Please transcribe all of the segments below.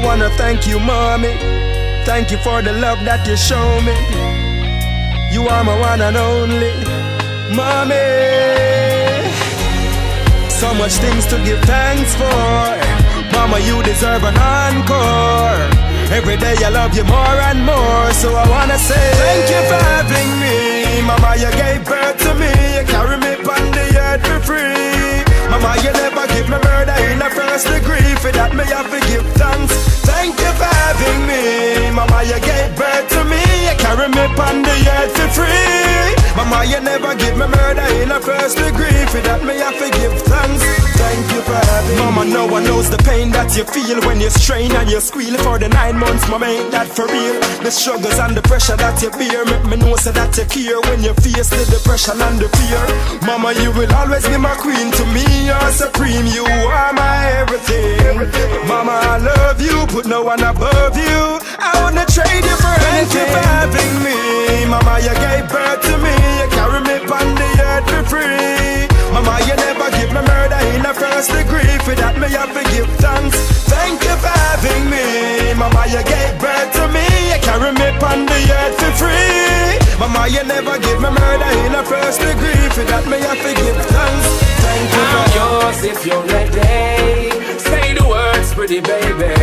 I wanna thank you, mommy. Thank you for the love that you show me. You are my one and only, mommy. So much things to give thanks for. Mama, you deserve an encore. Every day I love you more and more. So I wanna say thank you for having me. Mama, you gave birth to me. You carry me on the earth for free. Mama, you never give me murder in a first degree. For that, me have to give thanks. Me on the earth for free. Mama, you never give me murder in a first degree. For that, me have to give thanks. Thank you for having Mama, no one knows the pain that you feel when you strain and you squeal for the nine months. Mama, ain't that for real? The struggles and the pressure that you bear make me know so that you care when you face the depression and the fear. Mama, you will always be my queen to me. You're supreme. You are my everything. Mama, I love you, put no one above you. I wanna trade you for anything. Thank you for having me. Mama, you gave birth to me. You carry me on the earth for free. Mama, you never give me murder in a first degree. For that, me have to give thanks. Thank you for having me. Mama, you gave birth to me. You carry me on the earth for free. Mama, you never give me murder in a first degree. For that, me have to give thanks. Thank you for I'm yours if you're ready. Say the words, pretty baby.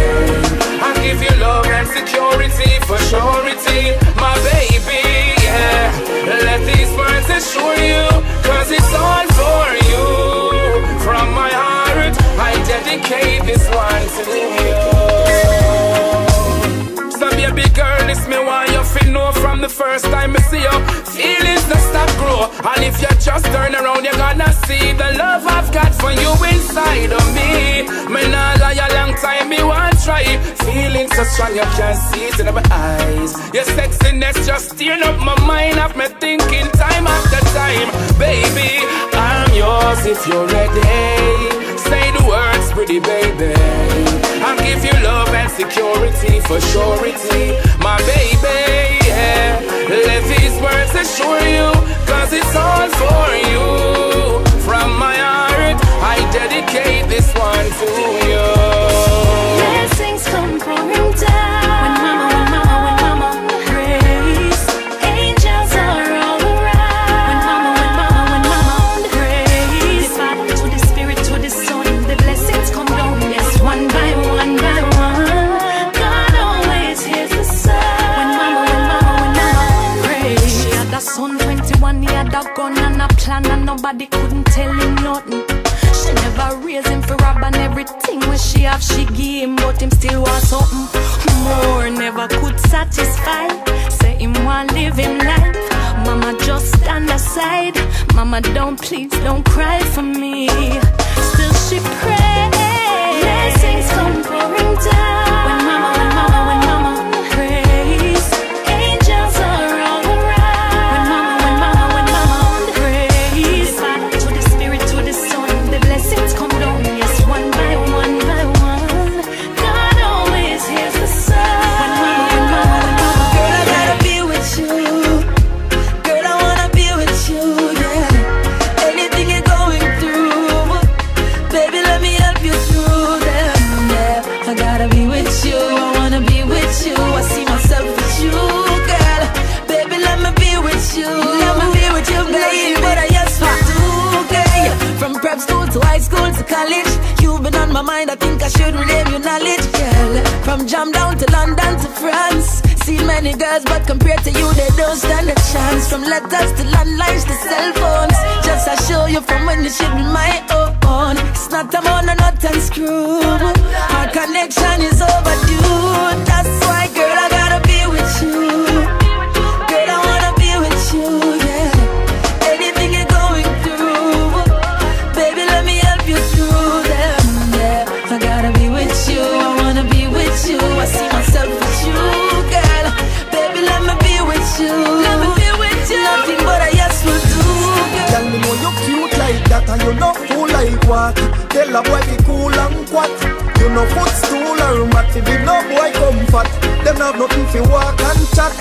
I give you love and security for surety, my baby. Yeah, let these words assure you, cause it's all I dedicate this to you. So baby girl, this me want you feel know from the first time I see you. Feelings don't stop grow, and if you just turn around, you're gonna see the love I've got for you inside of me. Me not lie a long time, me want try. Feeling so strong, you can't see it in my eyes. Your sexiness just stirring up my mind, have me thinking time after time. Baby, I'm yours if you're ready. Pretty baby. I'll give you love and security for surety, my baby. Yeah, let these words assure you, cause it's all for you. From my heart, I dedicate this one to you. Blessings come pouring down. Everything when she have she give him, but him still want something more. Never could satisfy. Say him want live him life. Mama just stand aside. Mama don't please don't cry for me. Still she pray. Blessings come pouring down. My mind. I think I should rename your knowledge, girl. From jam down to London to France. Seen many girls, but compared to you, they don't stand a chance. From letters to landlines to cell phones. Just I show you from when you should be my own. It's not a on or not unscrew. Our connection is overdue. walk. Tell a boy be cool and quat. You no footstool or mat. If you no boy comfort, them have nothing fi walk and chat.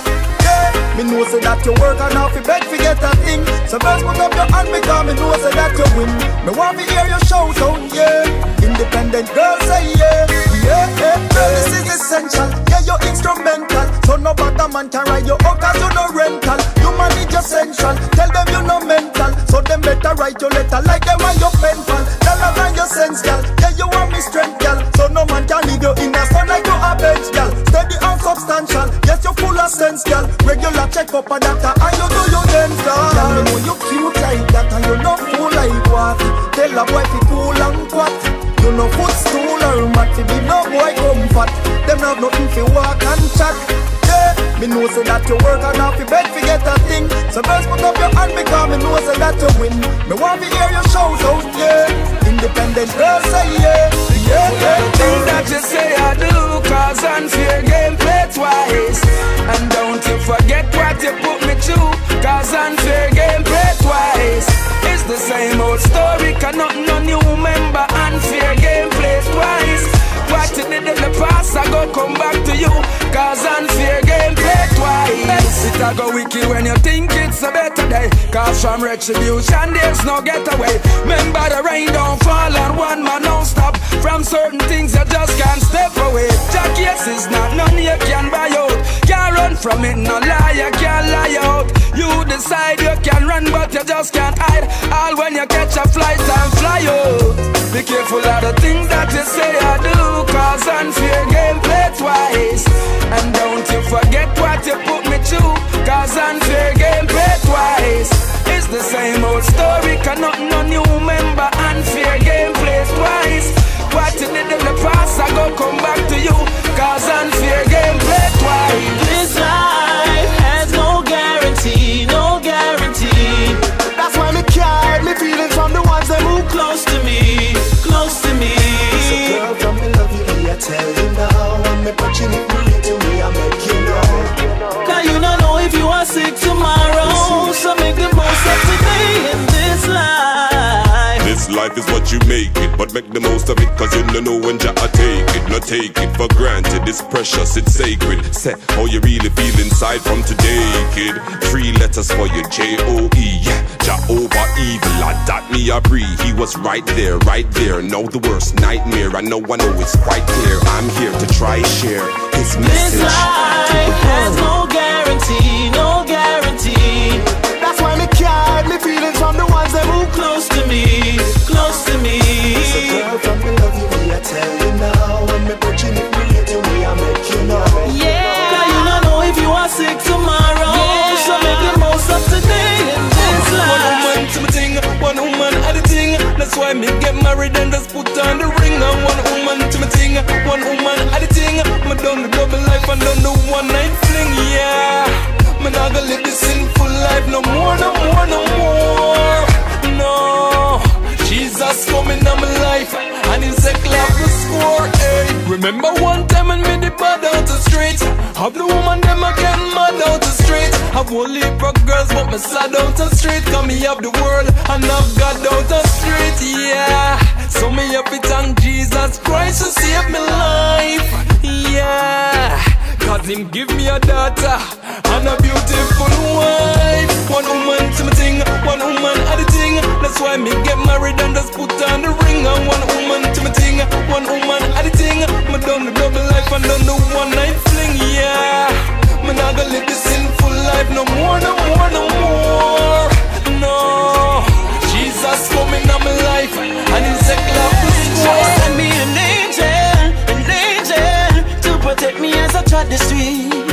Yeah, me know say that you work and half you beg fi get a thing. So first put up your hand because me know say that you win. Me want to hear your shout out, yeah. Independent girls say yeah, yeah, yeah. Girl, this is essential. Yeah, you're instrumental. So no bad man can ride your out cause you no rental. You manage your central. Tell them you no mental. So them better write your letter like me know say that you work and off your bed fi get a thing. So first put up your hand because me know say that you win. Me want to hear your shout out, yeah. Independent girl say yeah, yeah, yeah. Things that you say I do cause unfair game play twice And don't you forget what you put me through Cause unfair game play twice It's the same old story Cause nothing on you remember Unfair game play twice What you did in the past I go come back to you Cause unfair a go wiki when you think it's a better day. Cause from retribution there's no getaway. Remember the rain don't fall on one man don't stop. From certain things you just can't step away. Jack yes is not none you can buy out. Can't run from it no lie you can't lie out. You decide you can run but you just can't hide. All when you catch a flight and fly out. Be careful of the things that you say or do Cause unfair game play twice. And don't you forget what you put me through Cause unfair game play twice life is what you make it, but make the most of it, cause you don't know when Jah take it. Not take it for granted, it's precious, it's sacred. Set how you really feel inside from today, kid. Three letters for your J O E. Jah over evil, I dot me a breathe. He was right there, right there. Know the worst nightmare. I know, I know it's quite clear. I'm here to try share his message. This life has no guarantee, no guarantee. That's why me care me feelings from the ones that move close to me, close to me. So girl, from me love you, me I tell you now. When me touching it, me to me, I make you know. Cause you don't know if you are sick tomorrow. So make the most of today in this One woman to my thing, one woman at the thing. That's why me get married and just put on the ring. One woman to my thing, one woman at the thing. Me done the double life and done the one night fling, yeah. Me not gonna live this sinful life no more, no more, no more. Remember one time when me the bad out the streets? Have the woman them again mad out the street. Have leap of girls but me sad out the street. Cause me have the world and I've God out the street. Yeah, so me up it thank Jesus Christ to save me life. Yeah. Cause him give me a daughter and a beautiful Why me get married and just put on the ring. And one woman to my thing, one woman at the thing. Me done the double life and done the one night fling, yeah. Me not gonna live this sinful life no more, no more, no more. No, Jesus coming in my life and a clap the score. Send me an angel, an angel to protect me as I trod the streets.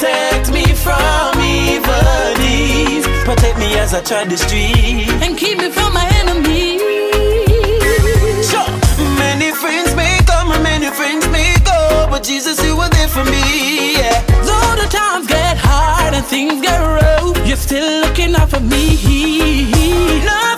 Protect me from evil deeds. Protect me as I trod the street and keep me from my enemies. Sure. Many friends may come and many friends may go, but Jesus, you were there for me. Yeah. Though the times get hard and things get rough, you're still looking out for me. Nothing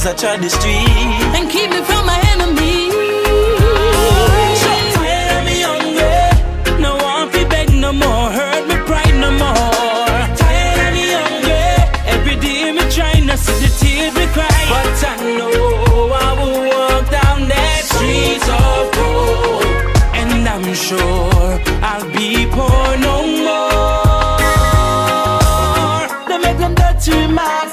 as I tread the street. And keep me from my enemies. Tired of hungry. No beg no more. Hurt pride no more. Tired of hungry. Every day me see the tears me cry. But I know I will walk down that of gold. And I'm sure I'll be poor no more. Make them dirty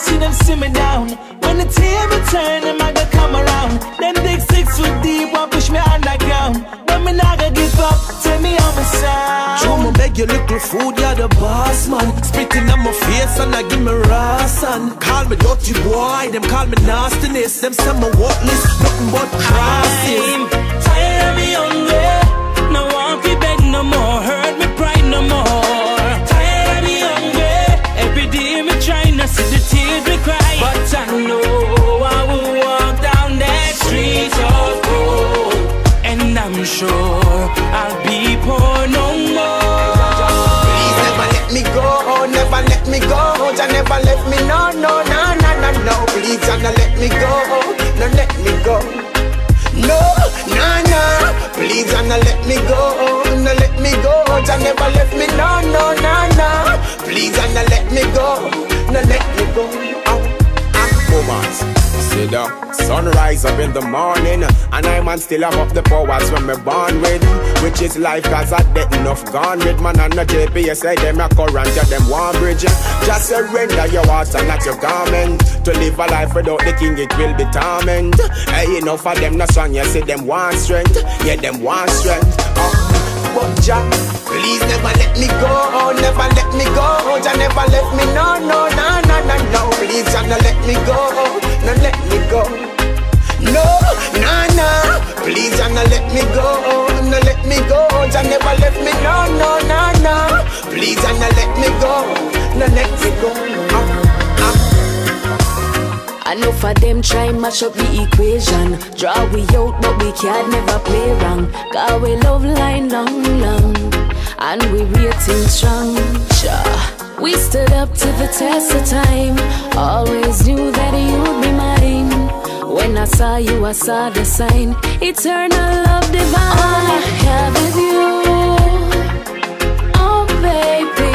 see them down. When the table turn, them I go come around. Them dig six foot deep, want push me underground. But me not gonna give up, tell me how me sound. Me beg your little food, you're the boss man. Spitting on my face and I give me ration. Call me dirty boy, them call me nastiness. Them say me worthless, nothing but crosses. Sure I'll be poor no more. Please never let me go, never let me go. Jah never left me, no, no, no, no, Sunrise up in the morning And I man still have up the powers when me born with. Which is life cause I dead enough gone with. Man and the GPS say them a current them one bridge Just surrender your heart and not your garment. To live a life without the king it will be torment. Hey enough of them no strong you see them want strength. Yeah them want strength. Oh. But Jah, please never let me go, never let me go. Jah never let me, no, no, no, no, no, no. Please, Jah, no let me go, no let me go. No, no, no. Please, Jah, no let me go, know for them try mash up the equation. Draw we out, but we can't never play wrong. Cause we love line long, long. And we rating strong. Sure. We stood up to the test of time. Always knew that you'd be mine. When I saw you, I saw the sign. Eternal love divine. All I have is you. Oh, baby.